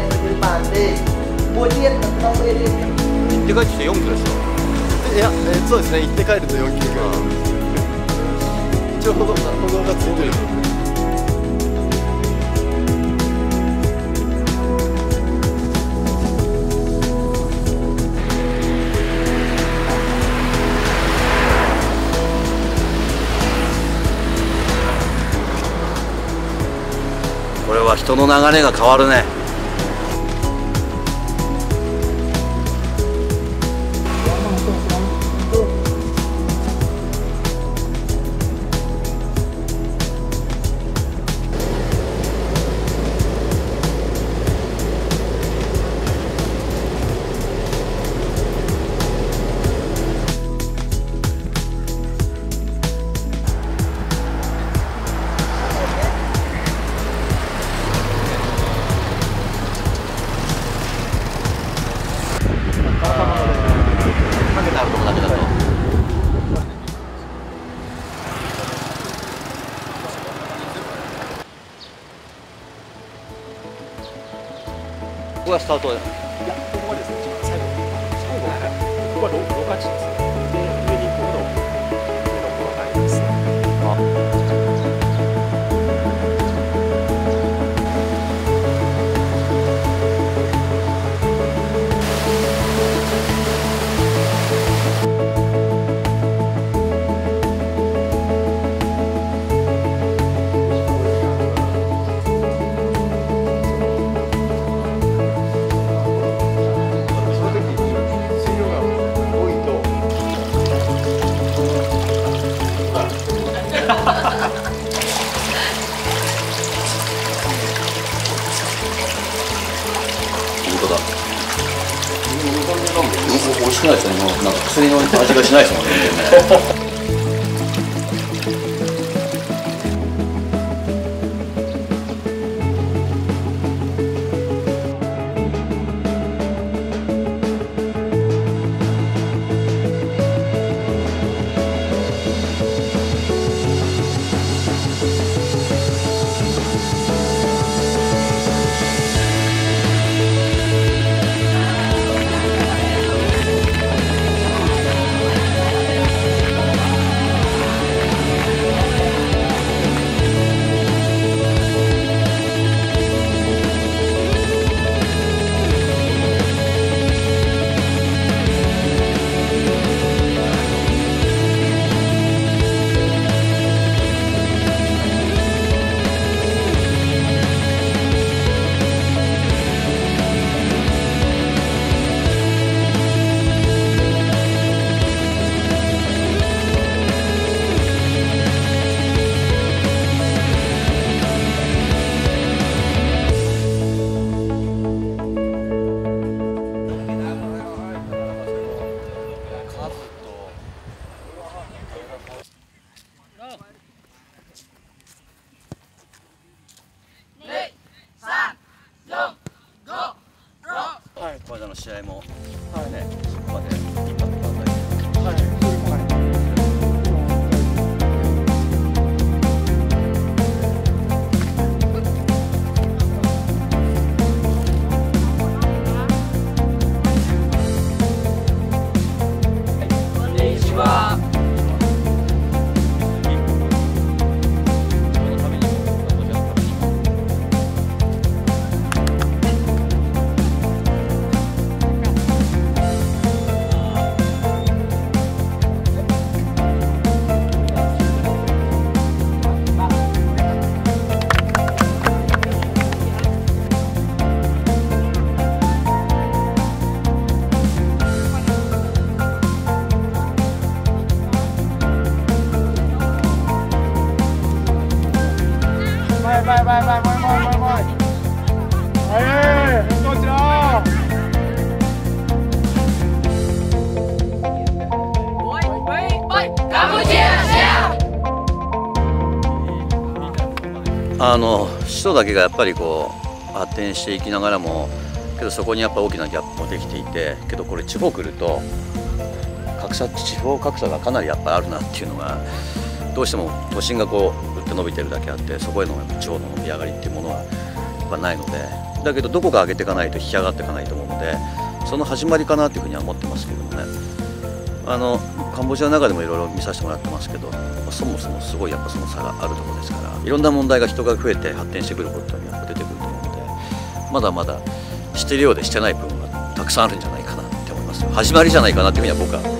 ないと行って帰って4キロしょいや、えー、そうですね行って帰るとキロ歩道歩道がついてる。人の流れが変わるね。ここがスタートいやここがですね一番最後。最後。ここは廊下地でしくないですね。もうなんか薬の味がしないですもんね。試合も、はい。ね、そこまでインパクトが与えて、はいあの首都だけがやっぱりこう発展していきながらもけどそこにやっぱ大きなギャップもできていてけどこれ地方来ると格差地方格差がかなりやっぱりあるなっていうのがどうしても都心がこうぐっと伸びてるだけあってそこへの地方の盛り上がりっていうものはやっぱないのでだけどどこか上げていかないと引き上がっていかないと思うのでその始まりかなっていうふうには思ってますけどもね。あのカンボジアの中でもいろいろ見させてもらってますけどそもそもすごいやっぱその差があるところですからいろんな問題が人が増えて発展してくることにやっぱ出てくると思うのでまだまだしてるようでしてない部分はたくさんあるんじゃないかなって思います始まりじゃないかなっていうふうには僕は。